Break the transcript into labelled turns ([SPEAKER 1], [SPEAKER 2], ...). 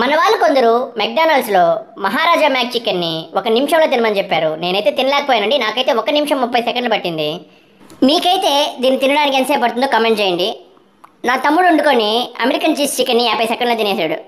[SPEAKER 1] మన వాళ్ళు కొందరు మెక్డానల్డ్స్లో మహారాజా మ్యాక్ చికెన్ని ఒక నిమిషంలో తినమని చెప్పారు. నేనైతే తినలేకపోయానండి. నాకైతే ఒక నిమిషం ముప్పై సెకండ్లు పట్టింది. మీకైతే దీన్ని తినడానికి ఎంతసేపు పడుతుందో కమెంట్ చేయండి. నా తమ్ముడు వండుకొని అమెరికన్ చీజ్ చికెన్ని యాభై సెకండ్లో తినేసాడు